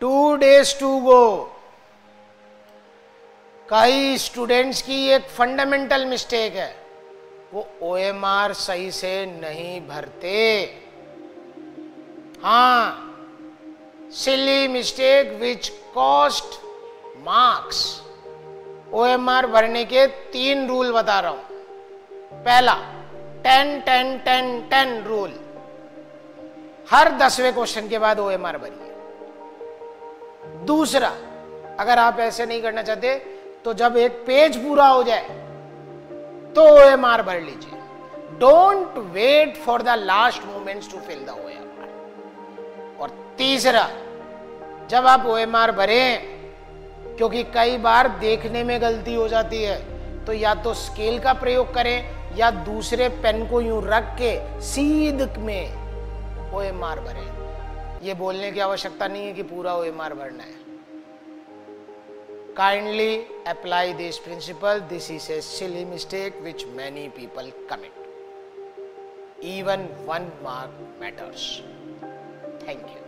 Two days to go. कई students की एक फंडामेंटल मिस्टेक है। वो ओएमआर सही से नहीं भरते। हाँ silly mistake which cost marks OMR भरने के तीन रूल बता रहा हूँ। पहला ten ten ten ten rule हर दसवें क्वेश्चन के बाद ओएमआर भरिए। दूसरा, अगर आप ऐसे नहीं करना चाहते तो जब एक पेज पूरा हो जाए तो ओ एम आर भर लीजिए। Don't wait for the last moments to fill the OMR और तीसरा, जब आप ओ एम आर भरें, क्योंकि कई बार देखने में गलती हो जाती है तो या तो स्केल का प्रयोग करें, या दूसरे पेन को यूँ रख के सीध में ओ एम आर भरें। ये बोलने की आवश्यकता नहीं है कि पूरा ओएमआर भरना है। Kindly apply this principle this is a silly mistake which many people commit even one mark matters thank you